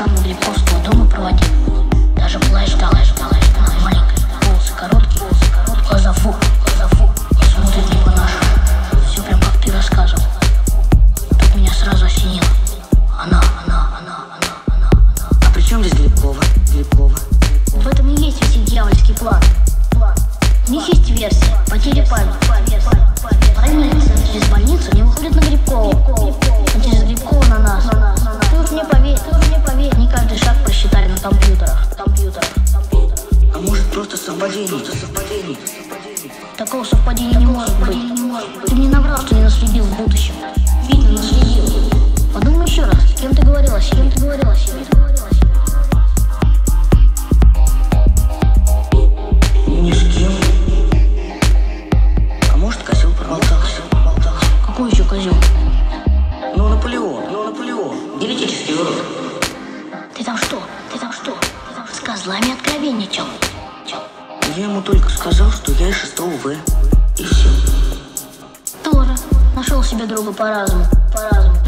самого Грибковского дома проводил. Даже плащ дал, ждал, ждал. Маленькая, волосы короткие, волосы короткие. Глаза фу, глаза фу. И смотрит не по-нашему. Все прям как ты рассказывал. Тут меня сразу осенило. Она, она, она, она, она, она. А при чем здесь Грибкова? Грибкова? В этом и есть весь дьявольский план. План. У них есть версия. Потеря памяти. Больница. Просто совпадение? Просто совпадение. Такого совпадения не может быть. Ты мне наврал, что не наследил в будущем. Видно, наследил. Подумай еще раз, с кем ты говорила, с кем ты говорила, с кем ты говорила. Ни с кем. А может козел проболтался? Проболтался. Какой еще козел? Ну, Наполеон, ну, Наполеон. Генетический урод. Ты там что? Ты там что? Ты там с козлами откровенничал? Я ему только сказал, что я из 6 В. И все. Тоже нашел себе друга по разуму. По разуму.